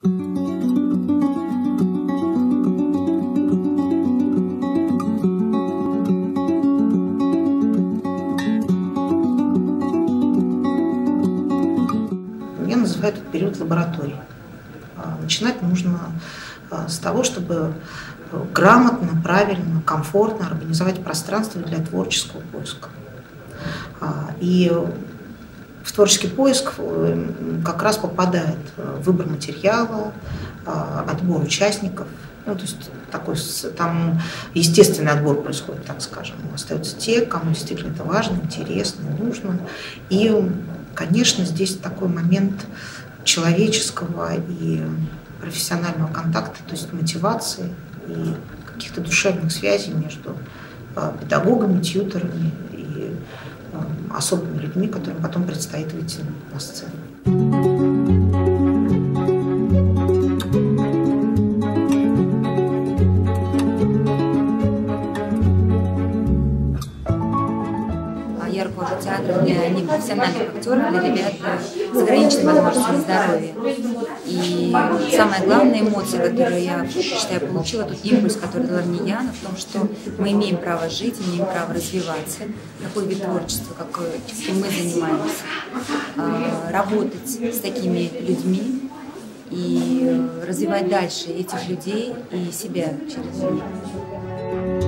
Я называю этот период лабораторией. А, начинать нужно а, с того, чтобы э, грамотно, правильно, комфортно организовать пространство для творческого поиска. А, и в творческий поиск э, как раз попадает э, выбор материала, отбор участников. Ну, то есть такой там естественный отбор происходит, так скажем. Остаются те, кому действительно это важно, интересно, нужно. И Конечно, здесь такой момент человеческого и профессионального контакта, то есть мотивации и каких-то душевных связей между педагогами, тьютерами особыми людьми, которым потом предстоит выйти на сцену. Я руковожу театром для непрофессиональных актеров, для ребят с ограниченными возможностями здоровья. И самая главная эмоция, которую я считаю получила, тот импульс, который дала мне Яна, в том, что мы имеем право жить, имеем право развиваться, такой вид творчества, какой, мы занимаемся, а, работать с такими людьми и развивать дальше этих людей и себя через них.